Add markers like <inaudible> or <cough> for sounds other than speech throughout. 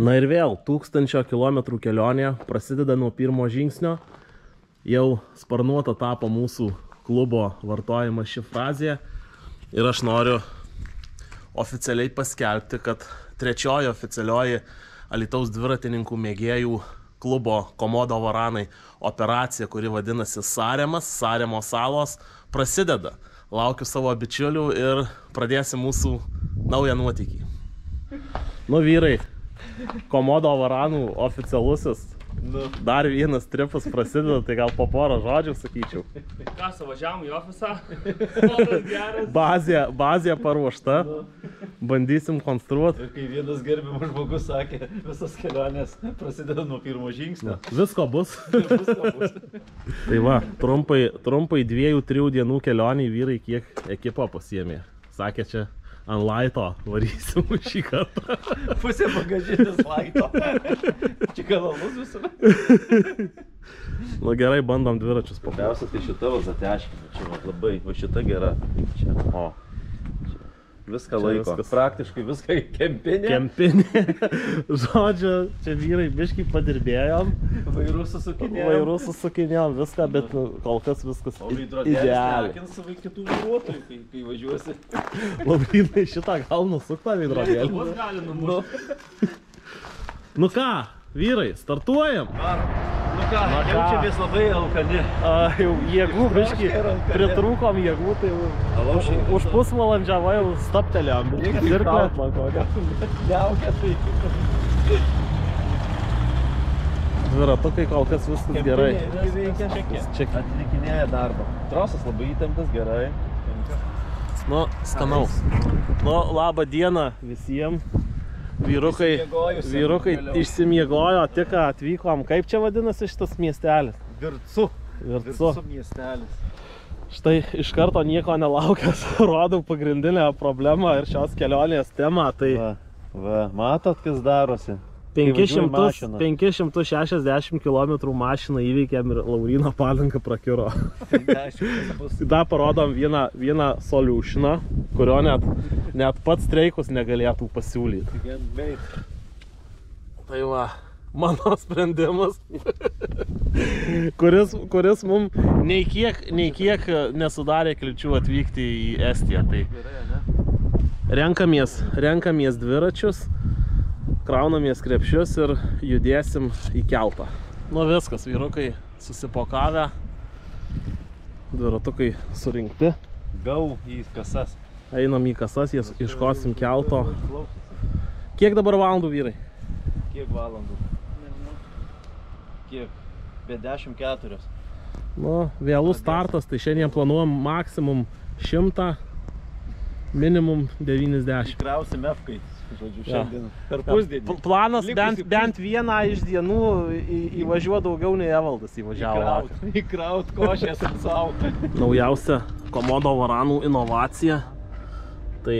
Na ir vėl, tūkstančio kilometrų kelionė prasideda nuo pirmo žingsnio. Jau sparnuota tapo mūsų klubo vartojama ši frazė. Ir aš noriu oficialiai paskelbti, kad trečioji oficialioji Alitaus dviratininkų mėgėjų klubo Komodo Varanai operacija, kuri vadinasi Saremas, Saremo salos, prasideda. Laukiu savo bičiulių ir pradėsim mūsų naują nuotykį. Nu vyrai, Komodo Varanų oficialusis. Nu, Dar vienas tripas prasideda, tai gal po porą žodžių sakyčiau. Ką, suvažiavom į ofisą? <laughs> Bazė, bazė paruošta, bandysim konstruoti. ir kai vienas gerbiamas žmogus sakė, visas kelionės prasideda nuo pirmo žingsnio. Visko bus. <laughs> Visko bus. Tai va, trumpai, trumpai dviejų, trijų dienų kelioniai vyrai kiek ekipą pasiemė. Sakė čia ant laito varysim šį kartą. <laughs> Pusė bagažinės laito. Čia kanalus visur. <laughs> Nu gerai, bandom dviračius. Pirmiausia, tai šita va zateškina. Čia va, labai, va šita gera. Čia, o. Viską Čia laiko. viskas. Praktiškai viską į kempinę. Kempinė. <laughs> Žodžiu, čia vyrai biškai padirbėjom, Vairų susukinėjom. vairų susukinėjom viską, bet nu, kol kas viskas O veidrodėlis nekins savo kitų vairuotojų, kai, kai važiuosi. <laughs> Laurinai šitą gal nusuktą veidrodėlį. Numušti. Nu ką, vyrai, startuojam. Nu ką, Na jaučiamės labai alkani. A, jau jėgų ne? pritrūkom jėgų, tai jau už pusvalandžio va jau staptelėjom. Zirklę. Liaukia tai. Dviratukai kol kas viskas gerai. Veikia. Čia, Atlikinėja darbą. Trosas labai įtemptas, gerai. nu, skanaus. Nu, labą dieną visiems. Vyrukai, vyrukai išsimiegojo, tik atvykom. Kaip čia vadinasi šitas miestelis? Vircu. Vircu. Vircu miestelis. Štai iš karto nieko nelaukęs, <laughs> rodau pagrindinę problemą ir šios kelionės temą. Tai Va, va, matot, kas darosi? Kai važiuoji 500, mašina. 560 km mašiną įveikėm ir Laurino padanka prakiro. bus. <laughs> Dar parodom vieną, vieną solutioną, kurio net, net pats streikus negalėtų pasiūlyti. Tai va, mano sprendimas, <laughs> kuris, kuris mums nei kiek, nei kiek nesudarė kliučių atvykti į Estiją. Tai renkamės, renkamės dviračius, kraunamės krepšius ir judėsim į keltą. Nu viskas, vyrukai susipokavę, dviratukai surinkti, Gau į kasas. einam į kasas, jas iškosim kelto. Kiek dabar valandų vyrai? Kiek valandų? Kiek? Be 14. Nu, vėlus startas, tai šiandien planuojam maksimum 100, minimum 90. Krausim F-kai, žodžiu, šiandien. Per Pl- pusdienį. Planas bent, bent vieną iš dienų į- įvažiuoti daugiau nei Evaldas įvažiavo. Įkraut, <laughs> įkraut košės ant savo. Naujausia Komodo varanų inovacija. Tai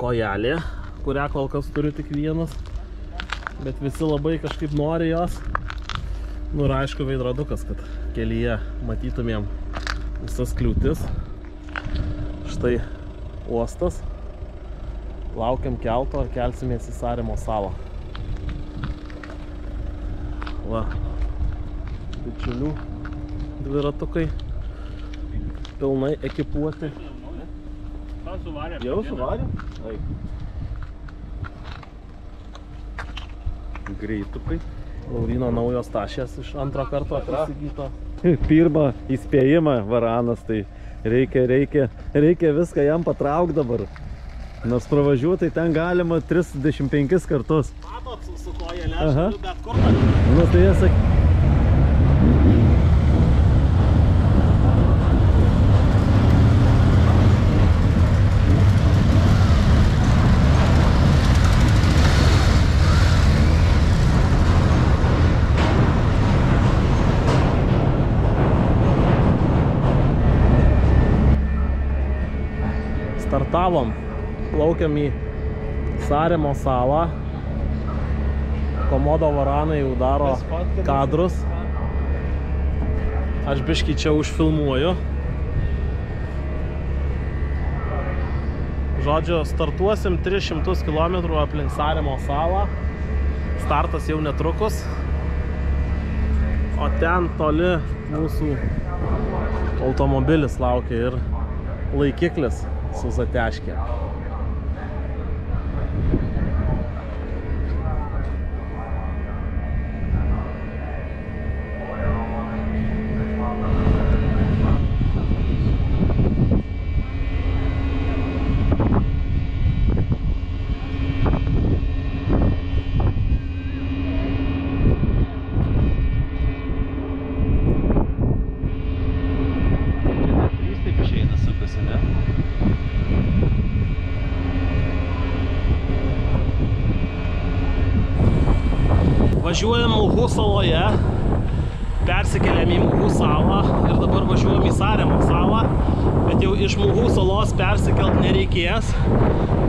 kojelė, kurią kol kas turiu tik vienas. Bet visi labai kažkaip nori jos. Nu ir aišku veidrodukas, kad kelyje matytumėm visas kliūtis. Štai uostas. Laukiam kelto ir kelsimės į Sarimo salą. Va. Bičiulių dviratukai. Pilnai ekipuoti. Ką suvarėm? Jau suvarėm? Eik. Greitukai. Laurino naujos tašės iš antro karto įsigyto. <laughs> Pirmą įspėjimą varanas, tai reikia, reikia, reikia viską jam patraukti dabar. Nors pravažiuoti tai ten galima 35 kartus. Matot, su, aš galiu bet kur pat. Nu tai jie sak... Startavom, plaukiam į Saremo salą. Komodo varanai jau daro kadrus. Aš biškai čia užfilmuoju. Žodžiu, startuosim 300 km aplink Saremo salą. startas jau netrukus. O ten toli mūsų automobilis laukia ir laikiklis su zateškė. Trys taip išeina sukasi, ne? Važiuojam Mulhų saloje, persikeliam į Mulhų salą ir dabar važiuojam į Saremo salą, bet jau iš Mulhų salos persikelt nereikės.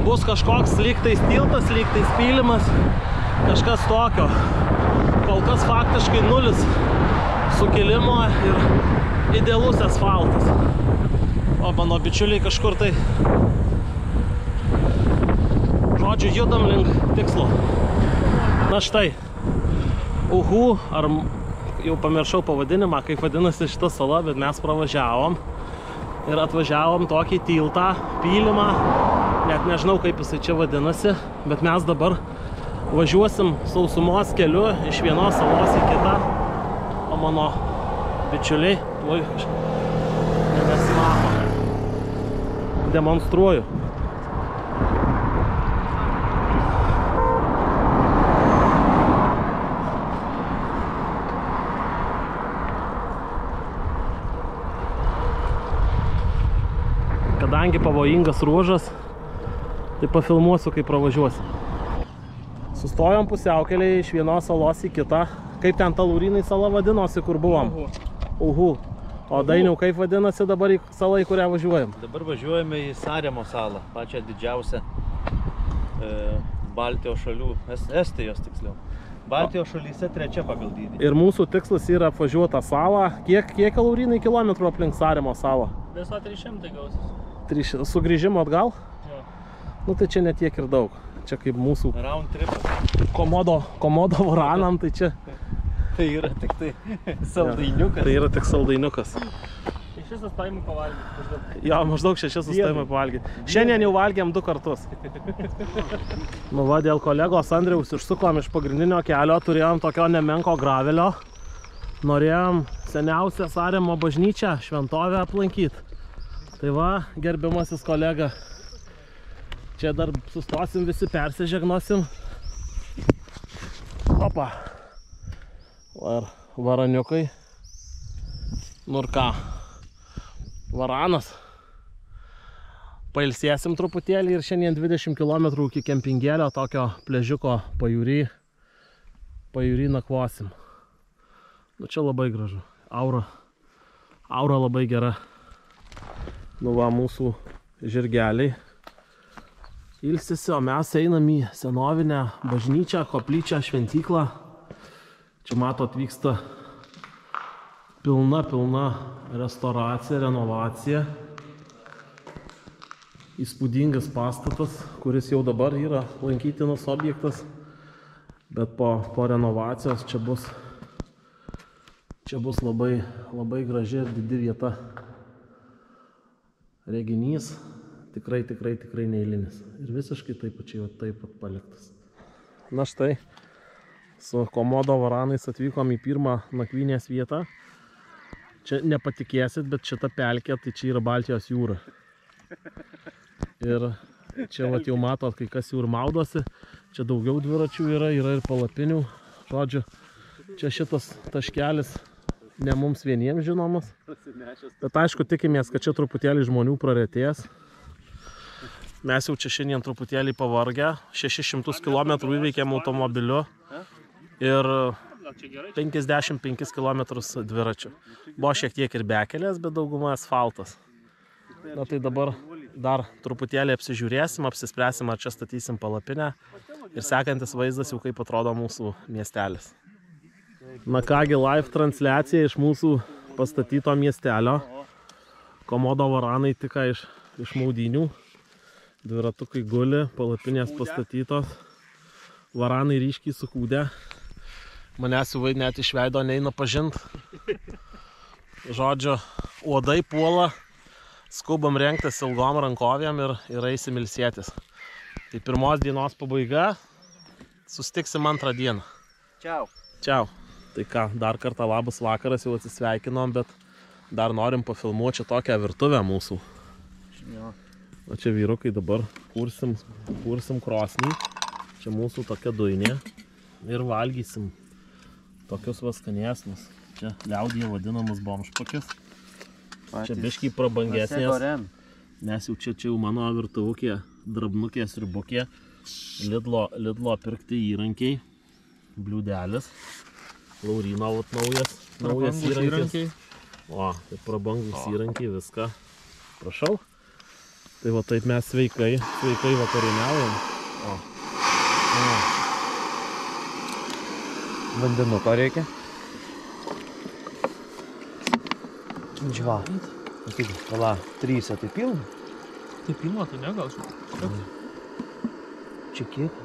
Bus kažkoks lygtais tiltas, lygtais pylimas, kažkas tokio. Kol kas faktiškai nulis sukilimo ir idealus asfaltas. O mano bičiuliai kažkur tai, žodžiu, judam link tikslo. Na štai, Uhu, ar jau pamiršau pavadinimą, kaip vadinasi šita sala, bet mes pravažiavom. Ir atvažiavom tokį tiltą, pylimą, net nežinau kaip jisai čia vadinasi, bet mes dabar važiuosim sausumos keliu iš vienos salos į kitą, o mano bičiuliai, tuoj ne- nesimato, demonstruoju. Kadangi pavojingas ruožas, tai pafilmuosiu, kaip pravažiuosiu. Sustojom pusiaukelėje iš vienos salos į kitą. Kaip ten ta Laurinai sala vadinosi, kur buvom? Uhu. O dainiau, kaip vadinasi dabar į salą, į kurią važiuojam? Dabar važiuojame į Saremo salą, pačią didžiausią e, Baltijos šalių, es, Estijos tiksliau. Baltijos šalyse trečia pagal dydį. Ir mūsų tikslas yra apvažiuoti tą salą. Kiek, kiek Laurinai kilometrų aplink Saremo salą? Viso 300 gausis. Trys- Sugrįžimo atgal? Jo. Nu tai čia netiek ir daug. Čia kaip mūsų Round tripas. komodo, komodo varanam, tai čia Tai yra tik tai <laughs> saldainiukas. tai yra tik saldainiukas. Tai šis paimu pavalgyti. Jo, maždaug šešis sustojimai pavalgyti. Šiandien jau valgėm du kartus. <laughs> Nu va, dėl kolegos Andriaus išsukom iš pagrindinio kelio, turėjom tokio nemenko gravelio. Norėjom seniausią Saremo bažnyčią, šventovę aplankyti. Tai va, gerbiamasis kolega, čia dar sustosim visi, persižegnosim. Opa. Var, varaniukai. Nu ir ką, varanas. Pailsėsim truputėlį ir šiandien 20 km iki kempingėlio tokio pležiuko pajūry. Pajūry nakvosim. Nu čia labai gražu. Aura. Aura labai gera. Nu va mūsų žirgeliai. Ilsisi, o mes einam į senovinę bažnyčią, koplyčią, šventyklą. Čia matot vyksta pilna, pilna restauracija, renovacija. Įspūdingas pastatas, kuris jau dabar yra lankytinas objektas, bet po, po renovacijos čia bus, čia bus labai, labai graži ir didi vieta. Reginys tikrai, tikrai, tikrai neįlinis. Ir visiškai taip pačiai, taip pat paliktas. Na štai, su komodo varanais atvykom į pirmą nakvynės vietą. Čia nepatikėsit, bet šita pelkė, tai čia yra Baltijos jūra. Ir čia vat, jau matot, kai kas jau ir maudosi. Čia daugiau dviračių yra, yra ir palapinių. Žodžiu, čia šitas taškelis ne mums vieniems žinomas. Bet aišku, tikimės, kad čia truputėlį žmonių praretės. Mes jau čia šiandien truputėlį pavargę. 600 km įveikėm automobiliu. Ir Gal čia gerai? 55 km dviračių. Buvo šiek tiek ir bekelės, bet dauguma asfaltas. Na tai dabar dar truputėlį apsižiūrėsim, apsispręsim, ar čia statysim palapinę. Ir sekantis vaizdas jau kaip atrodo mūsų miestelis. Na kągi, live transliacija iš mūsų pastatyto miestelio. Komodo varanai tik iš, iš maudinių. Dviratukai guli, palapinės pastatytos. Varanai ryškiai sukūdė. Manęs jau net iš veido neina pažint. Žodžiu, uodai puola, skubam rengtis ilgom rankovėm ir, ir eisim ilsėtis. Tai pirmos dienos pabaiga, sustiksim antrą dieną. Čiau. Čiau. Tai ką, dar kartą labas vakaras, jau atsisveikinom, bet dar norim pafilmuoti čia tokią virtuvę mūsų. Jo. O čia vyrukai dabar kursim, kursim krosnį. Čia mūsų tokia duinė. Ir valgysim tokius vaskanesnius. Čia liaudyje vadinamas bomšpakis. Čia biškiai prabangesnės. Nes jau čia, čia jau mano virtuvukė, drabnukės ir bukė. Lidlo, Lidlo pirkti įrankiai. Bliūdelis. Laurino vat naujas. Naujas įrankis. O, tai prabangus įrankiai, viską. Prašau. Tai va taip mes sveikai, sveikai vakarieniaujam. O. O. Vandenuko reikia. Džva. Taigi, pala, trysą tai pilna. Tai pilno, tai ne gal čia. Čia kiek?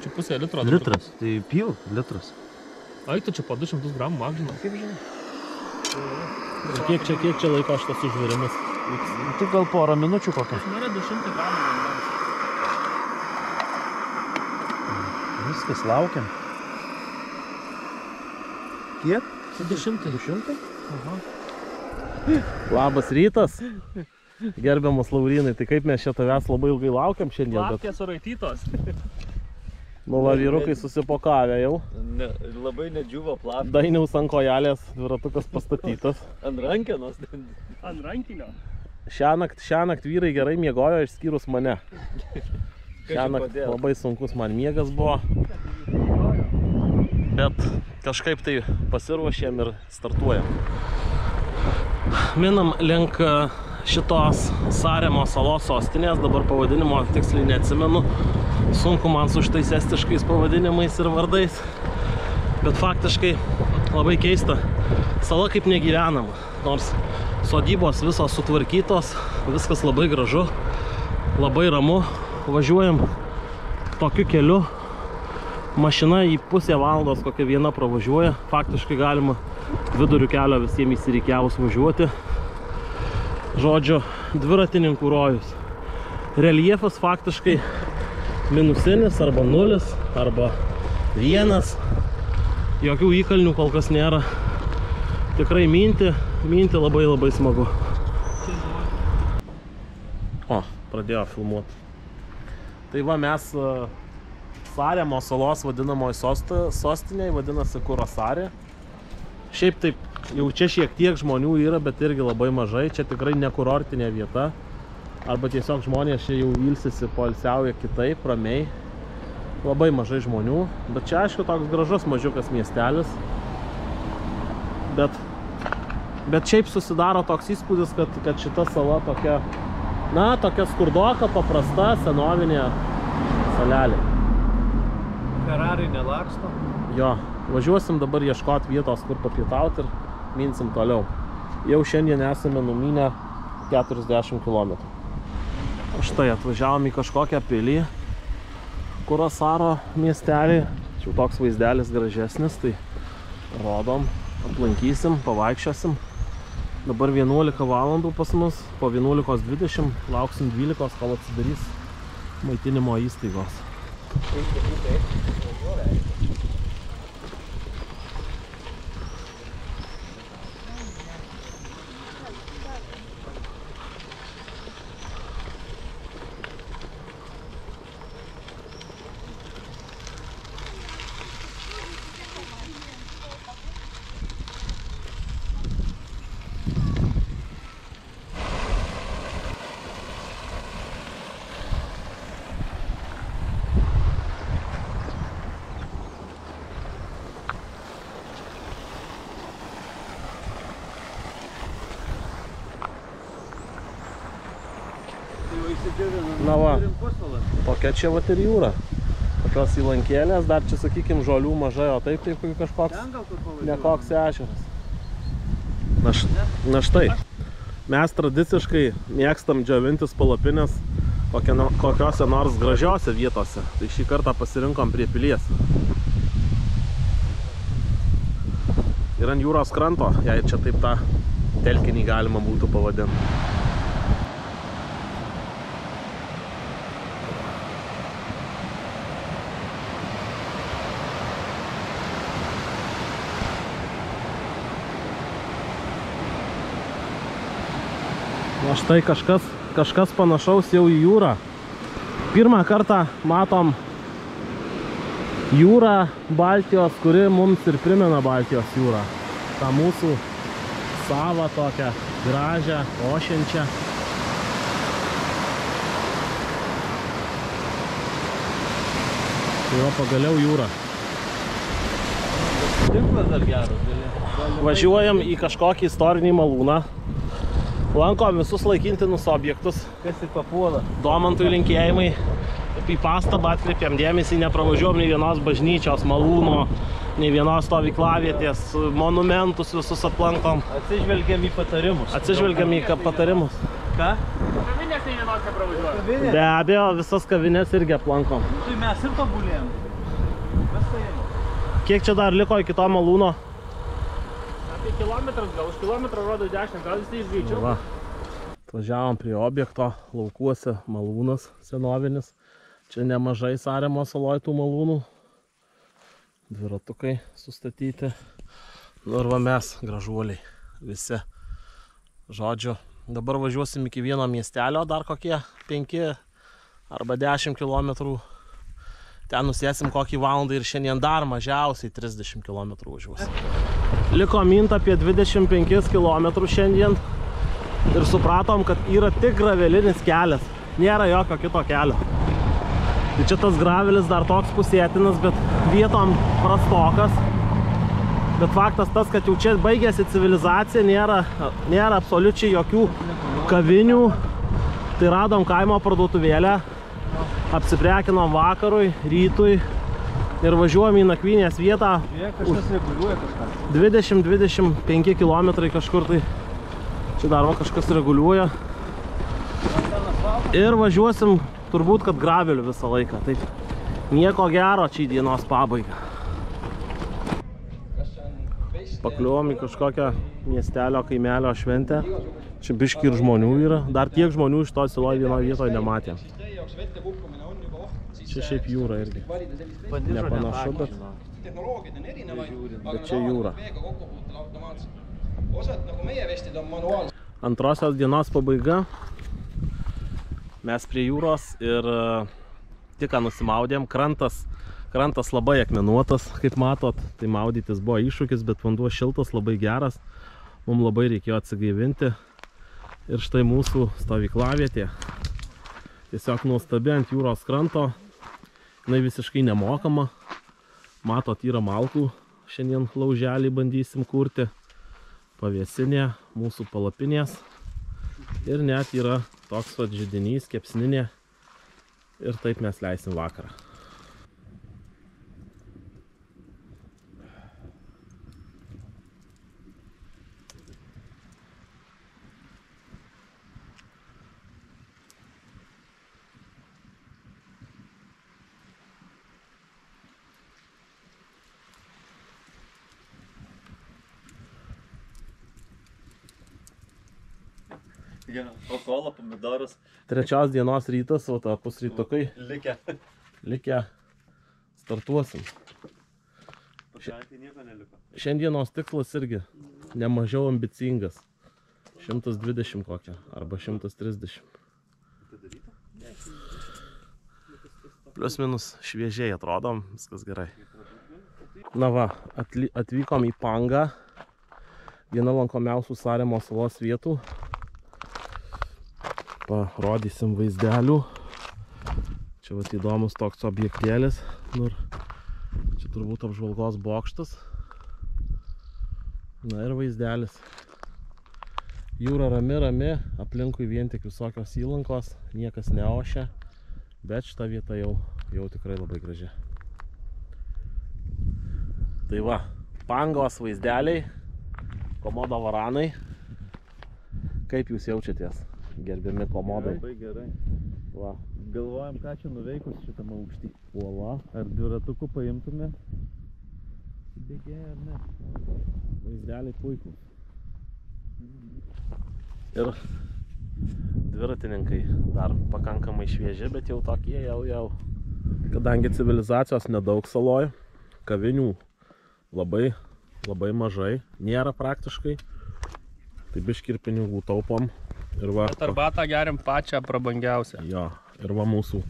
Čia pusė litro. Litras. Tai pil, litras. Ai, tu čia po 200 gramų mažina. Kaip žinai? Ir kiek čia, kiek čia laiko šitas užvirimas? Tai gal porą minučių kokią. Mane 200 gramų vandens. Viskas, laukiam. Kiek? 200. 200? Aha. Labas rytas. Gerbiamas Laurinai, tai kaip mes čia tavęs labai ilgai laukiam šiandien, bet Lapkės suraitytos. Nu va vyrukai susipokavę jau. Ne, labai nedžiuvo plapą. Dainiaus ant kojelės dviratukas pastatytas. <laughs> Ant rankenos. Ant rankinio. Šią naktį, šią naktį vyrai gerai miegojo išskyrus mane. Šią naktį kodėl. labai sunkus man miegas buvo. Bet kažkaip tai pasiruošėm ir startuojam. Minam link e, šitos Saremo salos sostinės, dabar pavadinimo tiksliai neatsimenu. Sunku man su šitais estiškais pavadinimais ir vardais. Bet faktiškai labai keista. Sala kaip negyvenama. Nors sodybos visos sutvarkytos, viskas labai gražu, labai ramu. Važiuojam tokiu keliu. Mašina į pusę valandos kokia viena pravažiuoja. Faktiškai galima vidurių kelio visiems įsireikiavus važiuoti. Žodžiu, dviratininkų rojus. Reljefas faktiškai minusinis arba nulis arba vienas. Jokių įkalnių kol kas nėra. Tikrai minti, minti labai labai smagu. O, pradėjo filmuoti. Tai va mes e, Saremo salos vadinamoji sosti- sostinėje, vadinasi Kurasarė. Šiaip taip, jau čia šiek tiek žmonių yra, bet irgi labai mažai. Čia tikrai ne kurortinė vieta. Arba tiesiog žmonės čia jau ilsisi, poilsiauja kitaip, ramiai. Labai mažai žmonių. Bet čia aišku toks gražus mažiukas miestelis. Bet, bet šiaip susidaro toks įspūdis, kad, kad šita sala tokia, na, tokia skurdoka, paprasta, senovinė salelė. Ferrari nelaksto. Jo, važiuosim dabar ieškoti vietos, kur papietauti ir minsim toliau. Jau šiandien esame numynę 40 km. Štai atvažiavom į kažkokią pilį, Kurasaro miestelį. Čia toks vaizdelis gražesnis, tai rodom, aplankysim, pavaikščiosim. Dabar 11 valandų pas mus, po 11.20 lauksim 12, kol atsidarys maitinimo įstaigos. Na va. Tokia čia vat ir jūra. Tokios įlankėlės, dar čia sakykim žolių mažai, o taip taip kaip kažkoks nekoks ežeras. Na, na štai, mes tradiciškai mėgstam džiovintis palapinės kokiose nors gražiose vietose. Tai šį kartą pasirinkom prie pilies. Ir ant jūros kranto, jei čia taip tą telkinį galima būtų pavadinti. O štai kažkas, kažkas panašaus jau į jūrą. Pirmą kartą matom jūrą Baltijos, kuri mums ir primena Baltijos jūrą. Ta mūsų savą tokią gražią, ošiančią. Tai va pagaliau jūra. Tinklas dar geras, gali. Važiuojam į kažkokį istorinį malūną. Lankom visus laikintinus objektus. Kas į papuolą? Domantui linkėjimai. Taip į pastabą atkreipėm dėmesį, nepravažiuom nei vienos bažnyčios, malūno, nei vienos stovyklavietės, monumentus visus aplankom. Atsižvelgiam į patarimus. Atsižvelgiam į ka- patarimus. Ką? Kavinės nei vienos nepravažiuoja. Kavinė? Be abejo, visas kavinės irgi aplankom. Tai mes ir tobulėjom. Mes tai Kiek čia dar liko iki to malūno? Kilometras, gal už kilometrą rodo 10, gal jis tai išgreičiau. Va. Atvažiavom prie objekto, laukuose malūnas senovinis. Čia nemažai Saremo saloj tų malūnų. Dviratukai sustatyti. Nu ir va mes, gražuoliai, visi. Žodžiu, dabar važiuosim iki vieno miestelio, dar kokie 5 arba 10 km. Ten nusėsim kokį valandą ir šiandien dar mažiausiai 30 km važiuosim. Liko mint apie 25 km šiandien ir supratom, kad yra tik gravelinis kelias. Nėra jokio kito kelio. Tai čia tas gravelis dar toks pusėtinas, bet vietom prastokas. Bet faktas tas, kad jau čia baigėsi civilizacija, nėra, nėra absoliučiai jokių kavinių. Tai radom kaimo parduotuvėlę, apsiprekinom vakarui, rytui ir važiuojam į nakvynės vietą Jie kažkas reguliuoja kažką. 20-25 km kažkur tai. Čia dar va kažkas reguliuoja. Ir važiuosim turbūt, kad graveliu visą laiką. Tai nieko gero čia į dienos pabaigą. Pakliuvom į kažkokią miestelio kaimelio šventę. Čia biški ir žmonių yra. Dar tiek žmonių iš to siloje vienoje vietoje nematėm. Čia šiaip jūra irgi. Nepanašu, bet tehnoloogiad on erinevaid, aga čia jūra. veega kokkupuutel automaatselt. osad nagu meie vestid on manuaalsed. antrosios dienos pabaiga. Mes prie jūros ir e, tik nusimaudėm. Krantas, krantas labai akmenuotas, kaip matot. Tai maudytis buvo iššūkis, bet vanduo šiltas, labai geras. Mums labai reikėjo atsigaivinti. Ir štai mūsų stovyklavietė. Tiesiog nuostabi ant jūros kranto. Jis visiškai nemokama. Matot, yra malkų. Šiandien lauželį bandysim kurti pavėsinė, mūsų palapinės ir net yra toks vat žydinys, kepsninė ir taip mes leisim vakarą. Trečios dienos rytas, o tą pusrytukai likę. likę startuosim. Pašalti nieko neliko. Šiandienos tikslas irgi nemažiau ambicingas. 120 kokią arba 130. Plius minus šviežiai atrodom, viskas gerai. Na va, atvykom į Pangą, viena lankomiausių Saremo salos vietų. Parodysim vaizdelių. Čia vat įdomus toks objektėlis. Nu, ir čia turbūt apžvalgos bokštas. Na ir vaizdelis. Jūra rami, rami, aplinkui vien tik visokios įlankos, niekas neošia, bet šita vieta jau, jau tikrai labai graži. Tai va, pangos vaizdeliai, komodo varanai. Kaip jūs jaučiatės, gerbiami komodai? Labai gerai. Va, Galvojam, ką čia nuveikus šitame aukštį. uola. Ar dviratukų paimtume? Bėgėja ar ne? Vaizdeliai puikūs. Ir dviratininkai dar pakankamai švieži, bet jau tokie jau jau. Kadangi civilizacijos nedaug saloj, kavinių labai, labai mažai, nėra praktiškai, tai biški ir pinigų taupom. Ir va, Bet arbatą geriam pačią prabangiausią. jo, ir va mūsų,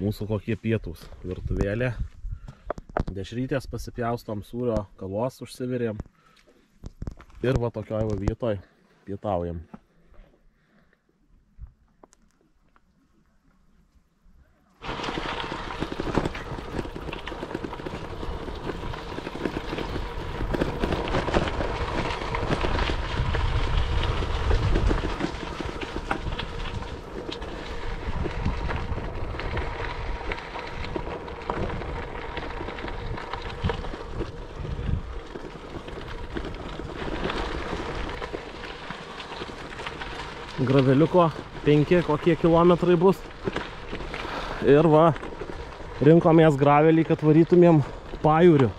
mūsų kokie pietus virtuvėlė. Dešrytės pasipjaustom sūrio kavos užsivirėm. Ir va tokioj va vietoj pietaujam. Graveliuko 5 kokie kilometrai bus. Ir va, rinkomės gravelį, kad varytumėm pajūriu.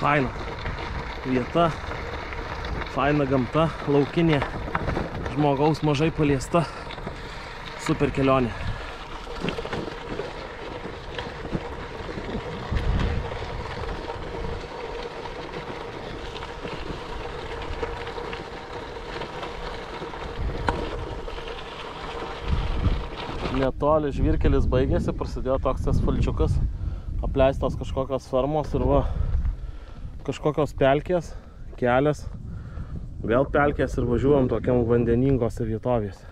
Faina vieta, faina gamta, laukinė, žmogaus mažai paliesta, super kelionė. Netoli žvirkelis baigėsi, prasidėjo toks asfalčiukas, apleistos kažkokios fermos ir va, kažkokios pelkės, kelias, vėl pelkės ir važiuojam tokiam vandeningose vietovėse.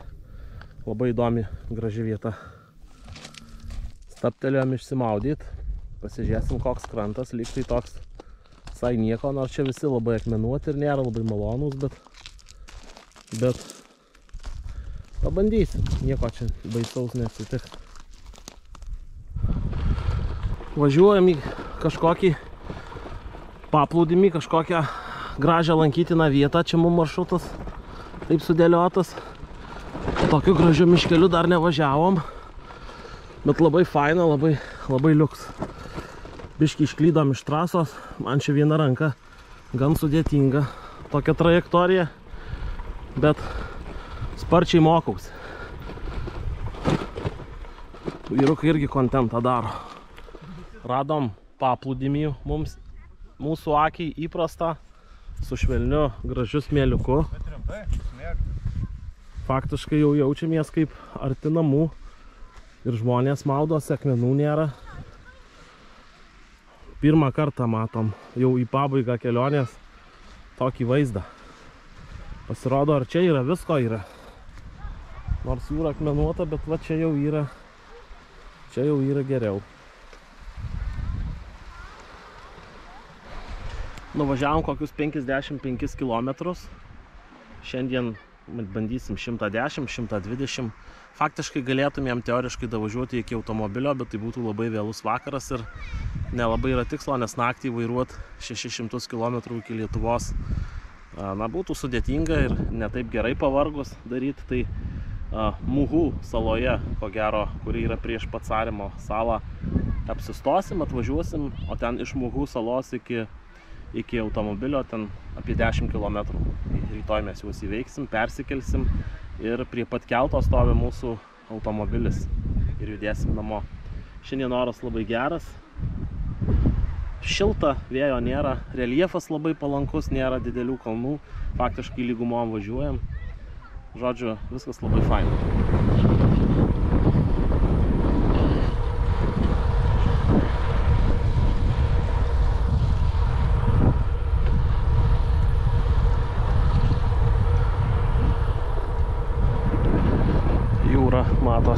Labai įdomi, graži vieta. Staptelėjom išsimaudyt, pasižiūrėsim koks krantas, lyg tai toks visai nieko, nors čia visi labai akmenuoti ir nėra labai malonūs, bet, bet pabandysim, nieko čia baisaus neatsitiks. Važiuojam į kažkokį paplūdimį, kažkokią gražią lankytiną vietą. Čia mums maršrutas taip sudėliotas. Tokiu gražiu miškeliu dar nevažiavom. Bet labai faina, labai, labai liuks. Biški išklydom iš trasos. Man čia viena ranka gan sudėtinga. Tokia trajektorija. Bet sparčiai mokausi. Vyrukai irgi kontentą daro. Radom paplūdimį mums mūsų akiai įprasta su švelniu gražiu smėliuku. Faktiškai jau jaučiamės kaip arti namų ir žmonės maudosi, akmenų nėra. Pirmą kartą matom jau į pabaigą kelionės tokį vaizdą. Pasirodo, ar čia yra, visko yra. Nors jūra akmenuota, bet va čia jau yra, čia jau yra geriau. Nuvažiavom kokius 55 km. Šiandien bandysim 110, 120. Faktiškai galėtumėm teoriškai davažiuoti iki automobilio, bet tai būtų labai vėlus vakaras ir nelabai yra tikslo, nes naktį vairuoti 600 km iki Lietuvos na, būtų sudėtinga ir netaip gerai pavargus daryti. Tai a, Muhu saloje, ko gero, kuri yra prieš pat Sarimo salą, apsistosim, atvažiuosim, o ten iš Muhu salos iki iki automobilio ten apie 10 km. Rytoj mes juos įveiksim, persikelsim ir prie pat kelto stovi mūsų automobilis ir judėsim namo. Šiandien oras labai geras, šilta, vėjo nėra, reljefas labai palankus, nėra didelių kalnų, faktiškai lygumom važiuojam. Žodžiu, viskas labai faina.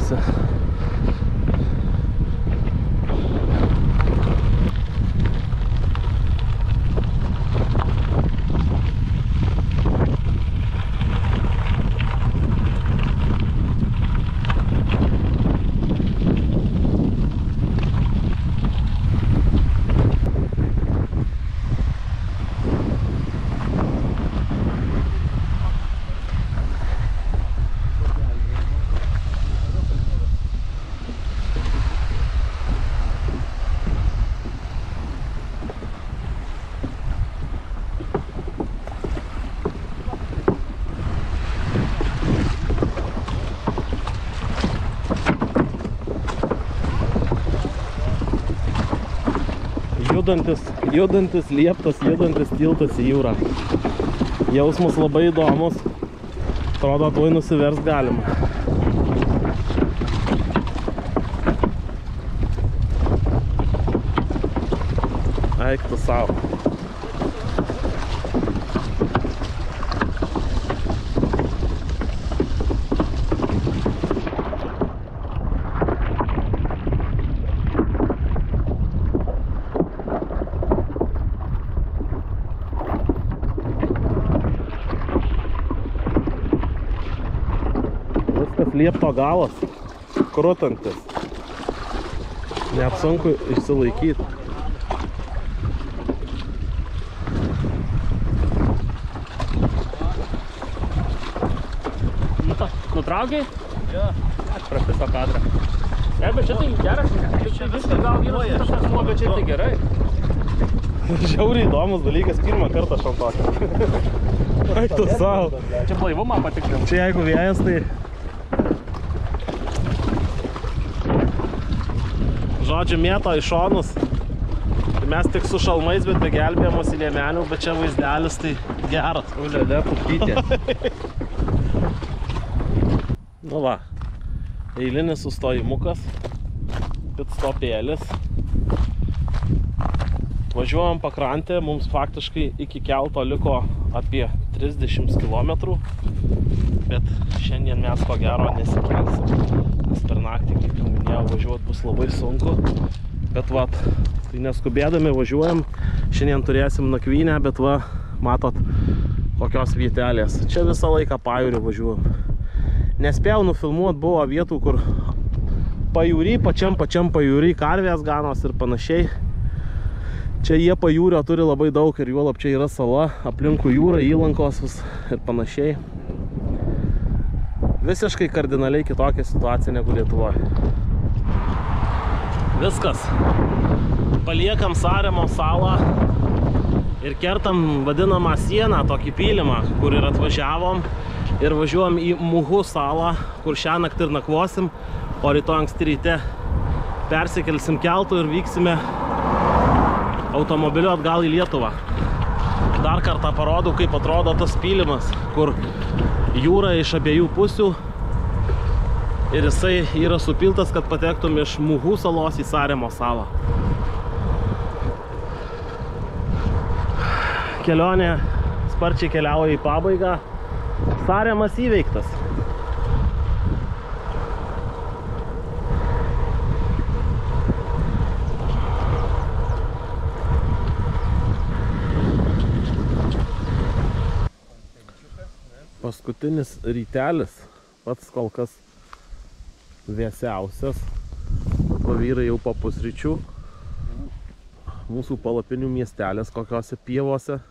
все. Judantis, judantis lieptas, judantis tiltas į jūrą. Jausmas labai įdomus. Atrodo, tuoj nusivers galima. Eik tu savo. Viskas liepto galas, krutantis. Net sunku išsilaikyti. Nu, ta, nutraukiai? Jo. Aš visą kadrą. Ne, bet čia tai geras, čia viskas gal vyras kažkas nuo, bet čia tai gerai. <laughs> Žiauriai įdomus dalykas, pirmą kartą šaltokį. <laughs> Eik tu savo. Čia blaivumą patikrinti. Čia jeigu vėjas, tai... Žodžiu, mėto į šonus. Tai mes tik su šalmais, bet be gelbėjamos į liemenių, bet čia vaizdelis tai geras. Ulele, pukytė. <laughs> Nu va, eilinis sustojimukas, pitstopėlis. Važiuojam pakrantę, mums faktiškai iki kelto liko apie 30 km, bet šiandien mes ko gero nesikelsim, per naktį, kaip jau minėjau, važiuoti bus labai sunku. Bet va, tai neskubėdami važiuojam, šiandien turėsim nakvynę, bet va, matot, kokios vietelės. Čia visą laiką pajūrį važiuojam. Nespėjau nufilmuoti, buvo vietų, kur pajūry, pačiam pačiam pajūry karvės ganos ir panašiai. Čia jie pajūrio turi labai daug ir juolab čia yra sala, aplinkų jūra, įlankos vis ir panašiai. Visiškai kardinaliai kitokia situacija negu Lietuvoje. Viskas. Paliekam Saremo salą ir kertam vadinamą sieną, tokį pylimą, kur ir atvažiavom ir važiuojam į Muhu salą, kur šią naktį ir nakvosim, o rytoj anksti ryte persikelsim keltų ir vyksime automobiliu atgal į Lietuvą. Dar kartą parodau, kaip atrodo tas pylimas, kur jūra iš abiejų pusių ir jisai yra supiltas, kad patektum iš Muhu salos į Saremo salą. Kelionė sparčiai keliauja į pabaigą. Saremas įveiktas. Paskutinis rytelis, pats kol kas vėsiausias. O vyrai jau po pusryčių. Mūsų palapinių miestelės kokiose pievose.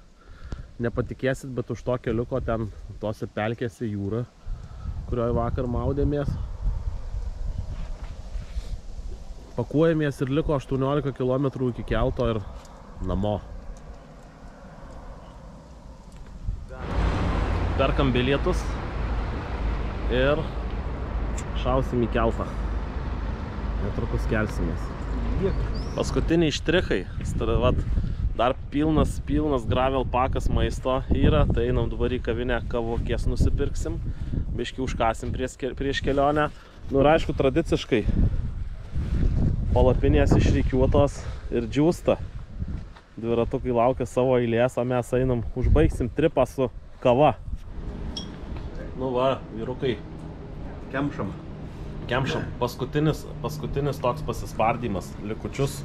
Nepatikėsit, bet už to keliuko ten tose pelkėse jūra, kurioje vakar maudėmės. Pakuojamės ir liko 18 km iki kelto ir namo. Perkam bilietus ir šausim į keltą. Netrukus kelsimės. Paskutiniai štrichai. Vat, dar pilnas, pilnas gravel pakas maisto yra. Tai einam dabar į kavinę kavokės nusipirksim. Biški užkasim prieš, prieš kelionę. Nu ir aišku, tradiciškai palapinės išrikiuotos ir džiūsta. Dviratukai laukia savo eilės, o mes einam, užbaigsim tripą su kava. Nu va, vyrukai, Kemšam. Kemšam paskutinis, paskutinis toks pasispardymas, likučius.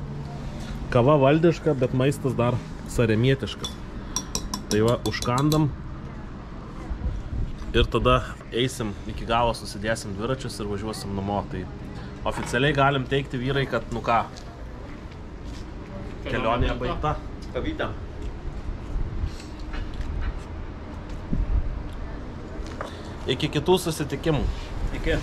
Kava valdiška, bet maistas dar saremietiškas. Tai va, užkandam. Ir tada eisim iki galo, susidėsim dviračius ir važiuosim namo. Tai oficialiai galim teikti vyrai, kad nu ką, kelionė baigta. Kavytė. Iki kitų susitikimų. Iki.